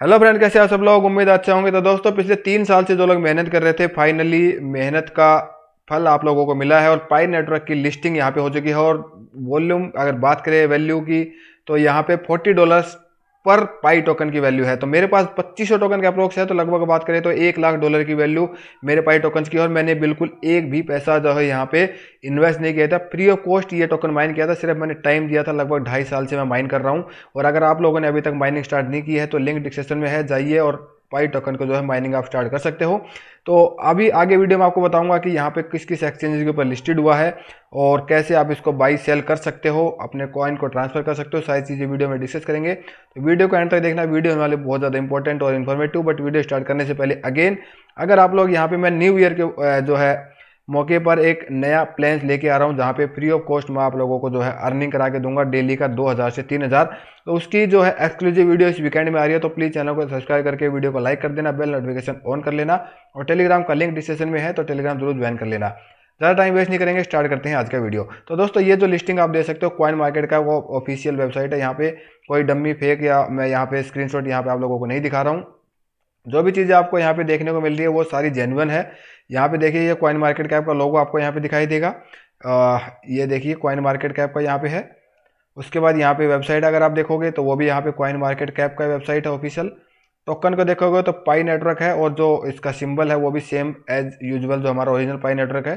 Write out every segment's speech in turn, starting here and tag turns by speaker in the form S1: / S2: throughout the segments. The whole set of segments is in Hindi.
S1: हेलो फ्रेंड, कैसे आप सब लोग? उम्मीद अच्छे होंगे। तो दोस्तों, पिछले तीन साल से जो लोग मेहनत कर रहे थे फाइनली मेहनत का फल आप लोगों को मिला है और पाई नेटवर्क की लिस्टिंग यहाँ पे हो चुकी है और वॉल्यूम अगर बात करें वैल्यू की तो यहाँ पे 40 डॉलर्स पर पाई टोकन की वैल्यू है। तो मेरे पास 2500 टोकन का अप्रोक्स है तो लगभग बात करें तो एक लाख डॉलर की वैल्यू मेरे पाई टोकन की। और मैंने बिल्कुल एक भी पैसा जो है यहाँ पे इन्वेस्ट नहीं किया था। फ्री ऑफ़ कॉस्ट ये टोकन माइन किया था, सिर्फ़ मैंने टाइम दिया था, लगभग ढाई साल से मैं माइन कर रहा हूँ। और अगर आप लोगों ने अभी तक माइनिंग स्टार्ट नहीं की है तो लिंक डिस्क्रिप्शन में है, जाइए और पाई टोकन को जो है माइनिंग आप स्टार्ट कर सकते हो। तो अभी आगे वीडियो में आपको बताऊँगा कि यहाँ पे किस किस एक्सचेंज के ऊपर लिस्टेड हुआ है और कैसे आप इसको बाई सेल कर सकते हो, अपने कॉइन को ट्रांसफ़र कर सकते हो, सारी चीज़ें वीडियो में डिस्कस करेंगे। तो वीडियो को एंड तक देखना वीडियो होने वाले बहुत ज़्यादा इंपॉर्टेंट और इन्फॉर्मेटिव बट वीडियो स्टार्ट करने से पहले अगेन अगर आप लोग यहाँ पर मैं न्यू ईयर के जो है मौके पर एक नया प्लान लेके आ रहा हूँ, जहाँ पे फ्री ऑफ़ कॉस्ट मैं आप लोगों को जो है अर्निंग करा के दूँगा डेली का 2000 से 3000 तो उसकी जो है एक्सक्लूसिव वीडियो इस वीकेंड में आ रही है तो प्लीज़ चैनल को सब्सक्राइब करके वीडियो को लाइक कर देना बेल नोटिफिकेशन ऑन कर लेना और टेलीग्राम का लिंक डिस्क्रिप्शन में है तो टेलीग्राम ज़रूर ज्वाइन कर लेना। ज़्यादा टाइम वेस्ट नहीं करेंगे स्टार्ट करते हैं आज का वीडियो तो दोस्तों, ये जो लिस्टिंग आप देख सकते हो क्वाइन मार्केट का वो ऑफिशियल वेबसाइट है, यहाँ पे कोई डम्मी फेक या मैं यहाँ पे स्क्रीनशॉट यहाँ पे आप लोगों को नहीं दिखा रहा हूँ। जो भी चीज़ें आपको यहाँ पे देखने को मिल रही है वो सारी जेनवन है। यहाँ पे देखिए ये कॉइन मार्केट कैप का लोगो आपको यहाँ पे दिखाई देगा। आ, ये देखिए कॉइन मार्केट कैप का यहाँ पे है। उसके बाद यहाँ पे वेबसाइट अगर आप देखोगे तो वो भी यहाँ पे कॉइन मार्केट कैप का वेबसाइट है ऑफिशियल टोकन को देखोगे तो पाई नेटवर्क है और जो इसका सिंबल है वो भी सेम एज यूजल जो हमारा ओरिजिनल पाई नेटवर्क है।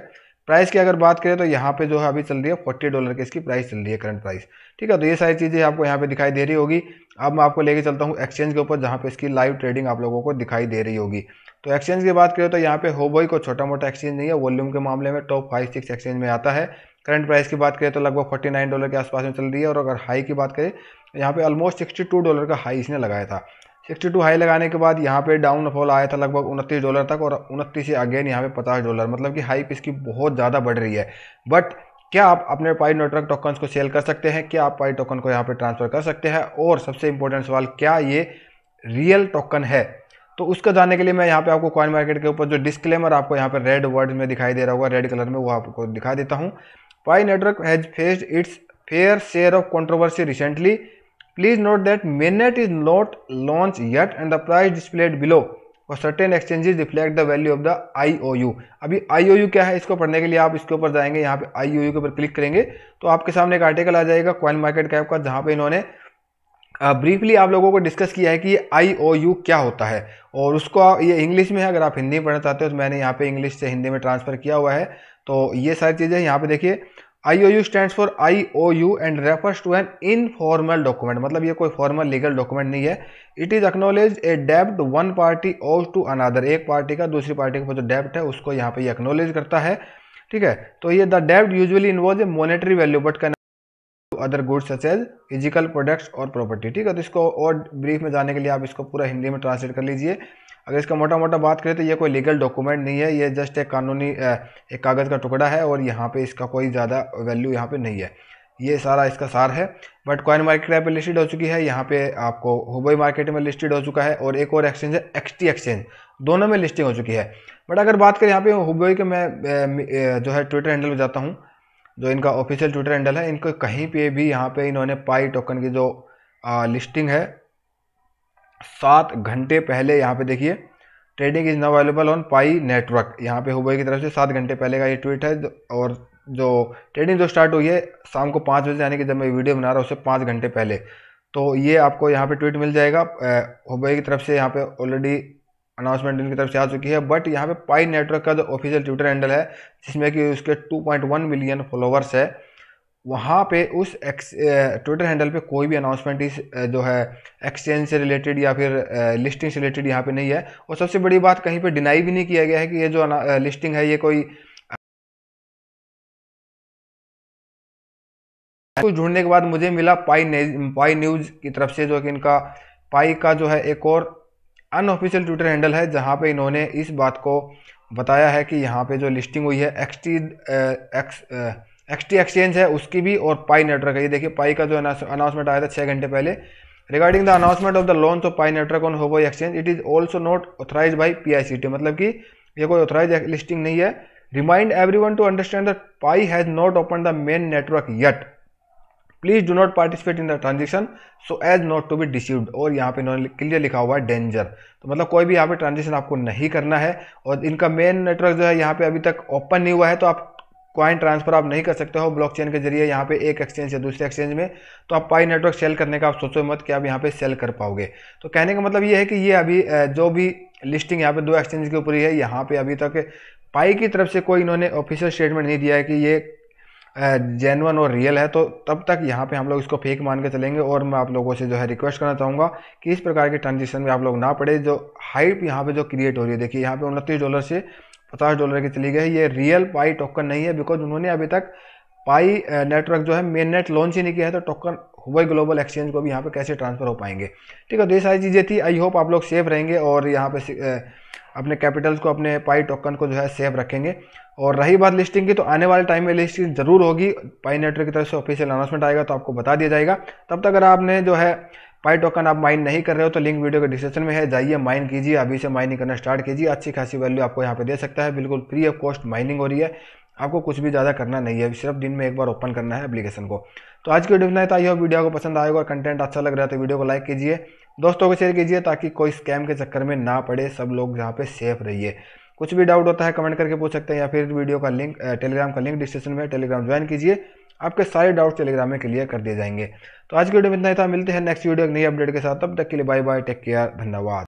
S1: प्राइस की अगर बात करें तो यहाँ पे जो है अभी चल रही है फोर्टी डॉलर की इसकी प्राइस चल रही है करंट प्राइस ठीक है तो ये सारी चीज़ें आपको यहाँ पे दिखाई दे रही होगी। अब मैं आपको लेके चलता हूँ एक्सचेंज के ऊपर, जहाँ पे इसकी लाइव ट्रेडिंग आप लोगों को दिखाई दे रही होगी। तो एक्सचेंज की बात करें तो यहाँ पे होबोई को छोटा मोटा एक्सचेंज नहीं है वॉल्यूम के मामले में टॉप फाइव सिक्स एक्सचेंज में आता है। करंट प्राइस की बात करें तो लगभग फोर्टी नाइन डॉलर के आसपास में चल रही है और अगर हाई की बात करें, यहाँ पे ऑलमोस्ट सिक्सटी टू डॉलर का हाई इसने लगाया था। सिक्सटी टू हाई लगाने के बाद यहाँ पे डाउन फॉल आया था लगभग उनतीस डॉलर तक और उनतीस से अगेन यहाँ पे पचास डॉलर मतलब कि हाइप इसकी बहुत ज़्यादा बढ़ रही है। बट क्या आप अपने पाई नेटवर्क टोकन को सेल कर सकते हैं? क्या आप पाई टोकन को यहाँ पे ट्रांसफ़र कर सकते हैं? और सबसे इंपॉर्टेंट सवाल, क्या ये रियल टोकन है? तो उसका जानने के लिए मैं यहाँ पे आपको कॉइन मार्केट के ऊपर जो डिस्क्लेमर आपको यहाँ पे रेड वर्ड में दिखाई दे रहा होगा रेड कलर में, वो आपको दिखा देता हूँ। Pi network has faced its fair share of controversy recently please note that mainnet is not launch yet and the price displayed below or certain exchanges reflect the value of the I O U अभी आई ओ यू क्या है? इसको पढ़ने के लिए आप इसके ऊपर जाएँगे, यहाँ पे आई ओ यू के ऊपर क्लिक करेंगे तो आपके सामने एक आर्टिकल आ जाएगा क्वाइन मार्केट कैप का, जहाँ पे इन्होंने ब्रीफली आप लोगों को डिस्कस किया है कि ये यू क्या होता है। और उसको ये इंग्लिश में है, अगर आप हिंदी में पढ़ना चाहते हो तो मैंने यहाँ पे इंग्लिश से हिंदी में ट्रांसफ़र किया हुआ है। तो ये सारी चीज़ें यहाँ पे देखिए I O U stand for you and refers to an informal document मतलब ये कोई फॉर्मल लीगल डॉक्यूमेंट नहीं है। It is acknowledge a dept one party owes to another एक पार्टी का, दूसरी पार्टी का जो डेप्ट है, उसको यहाँ पे ये एक्नोलेज करता है। ठीक है? तो ये the dept usually involve a monetary value but can other goods such as physical products और प्रॉपर्टी ठीक है? तो इसको और ब्रीफ में जाने के लिए आप इसको पूरा हिंदी में ट्रांसलेट कर लीजिए। अगर इसका मोटा मोटा बात करें तो ये कोई लीगल डॉक्यूमेंट नहीं है, ये जस्ट एक कानूनी एक कागज़ का टुकड़ा है और यहाँ पे इसका कोई ज़्यादा वैल्यू यहाँ पे नहीं है। ये सारा इसका सार है बट कॉइन मार्केट पे लिस्टेड हो चुकी है। यहाँ पे आपको हुबई मार्केट में लिस्टेड हो चुका है और एक और एक्सचेंज है एक्सटी एक्सचेंज दोनों में लिस्टिंग हो चुकी है। बट अगर बात करें यहाँ पे हुबई के मैं जो है ट्विटर हैंडल में जाता हूँ जो इनका ऑफिशियल ट्विटर हैंडल है इनको कहीं पे भी यहाँ पे इन्होंने पाई टोकन की जो आ, लिस्टिंग है सात घंटे पहले यहाँ पे देखिए trading is now available on pi network यहाँ पे हुबई की तरफ़ से सात घंटे पहले का ये ट्वीट है और जो ट्रेडिंग जो स्टार्ट हुई है शाम को पाँच बजे यानी कि जब मैं वीडियो बना रहा हूँ उससे पाँच घंटे पहले। तो ये आपको यहाँ पे ट्वीट मिल जाएगा हुबई की तरफ़ से यहाँ पे ऑलरेडी अनाउंसमेंट इनकी तरफ़ से आ चुकी है बट यहाँ पे पाई नेटवर्क का जो ऑफिशियल ट्विटर हैंडल है, जिसमें कि उसके 2.1 मिलियन फॉलोवर्स है, वहाँ पे उस एक्स ट्विटर हैंडल पे कोई भी अनाउंसमेंट इस जो है एक्सचेंज से रिलेटेड या फिर लिस्टिंग से रिलेटेड यहाँ पे नहीं है। और सबसे बड़ी बात कहीं पे डिनाई भी नहीं किया गया है कि ये जो लिस्टिंग है, ये कोई कुछ ढूँढने के बाद मुझे मिला पाई पाई न्यूज़ की तरफ़ से, जो कि इनका पाई का जो है एक और अनऑफिशियल ट्विटर हैंडल है, जहाँ पे इन्होंने इस बात को बताया है कि यहाँ पे जो लिस्टिंग हुई है एक्सटी एक्स एक्सटी एक्सचेंज है, उसकी भी और पाई नेटवर्क है। ये देखिए पाई का जो अनाउंसमेंट आया था छः घंटे पहले। Regarding the announcement of the launch of pi network on Huobi exchange it is also not authorize by P I C T मतलब कि ये कोई ऑथराइज लिस्टिंग नहीं है। Remind everyone to understand that pi has not open the main network yet please do not participate in the transaction so as not to be deceived और यहाँ पे इन्होंने क्लियर लिखा हुआ है डेंजर तो मतलब कोई भी यहाँ पे ट्रांजेक्शन आपको नहीं करना है और इनका मेन नेटवर्क जो है यहाँ पे अभी तक ओपन नहीं हुआ है तो आप कॉइन ट्रांसफ़र आप नहीं कर सकते हो ब्लॉकचेन के ज़रिए यहाँ पे एक एक्सचेंज से दूसरे एक्सचेंज में। तो आप पाई नेटवर्क सेल करने का आप सोचो मत कि आप यहाँ पे सेल कर पाओगे। तो कहने का मतलब ये है कि ये अभी जो भी लिस्टिंग यहाँ पे दो एक्सचेंज के ऊपर ही है, यहाँ पे अभी तक पाई की तरफ़ से कोई इन्होंने ऑफिशियल स्टेटमेंट नहीं दिया है कि ये जेनवन और रियल है तो तब तक यहाँ पे हम लोग इसको फेक मान के चलेंगे और मैं आप लोगों से जो है रिक्वेस्ट करना चाहूँगा कि इस प्रकार के ट्रांजेक्शन में आप लोग ना पड़े, जो हाइप यहाँ पे जो क्रिएट हो रही है। देखिए, यहाँ पे उनतीस डॉलर से पचास डॉलर की चली गई ये रियल पाई टोकन नहीं है बिकॉज़ उन्होंने अभी तक पाई नेटवर्क जो है मेन नेट लॉन्च ही नहीं किया है तो टोकन हुए ग्लोबल एक्सचेंज को भी यहाँ पे कैसे ट्रांसफ़र हो पाएँगे। ठीक है तो ये सारी चीज़ें थी। आई होप आप लोग सेफ़ रहेंगे और यहाँ पे अपने कैपिटल्स को, अपने पाई टोकन को जो है सेफ़ रखेंगे। और रही बात लिस्टिंग की तो आने वाले टाइम में लिस्टिंग ज़रूर होगी। पाई नेटवर्क की तरफ़ से ऑफिशियल अनाउंसमेंट आएगा तो आपको बता दिया जाएगा। तब तक अगर आपने जो है पाई टोकन आप माइन नहीं कर रहे हो तो लिंक वीडियो के डिस्क्रिप्शन में है। जाइए माइन कीजिए, अभी से माइनिंग करना स्टार्ट कीजिए। अच्छी खासी वैल्यू आपको यहाँ पे दे सकता है। बिल्कुल फ्री ऑफ़ कॉस्ट माइनिंग हो रही है। आपको कुछ भी ज़्यादा करना नहीं है। सिर्फ़ दिन में एक बार ओपन करना है एप्लीकेशन को। तो आज की वीडियो में था। यह वीडियो को पसंद आएगा कंटेंट अच्छा लग रहा है तो वीडियो को लाइक कीजिए। दोस्तों को शेयर कीजिए ताकि कोई स्कैम के चक्कर में ना पड़े, सब लोग यहाँ पे सेफ़ रहिए। कुछ भी डाउट होता है, कमेंट करके पूछ सकते हैं या फिर वीडियो का लिंक टेलीग्राम का लिंक डिस्क्रिप्शन में टेलीग्राम ज्वाइन कीजिए। आपके सारे डाउट टेलीग्राम में क्लियर कर दिए जाएँगे। तो आज की वीडियो में इतना ही था। मिलते हैं नेक्स्ट वीडियो एक नई अपडेट के साथ। तब तक के लिए बाय बाय टेक केयर, धन्यवाद।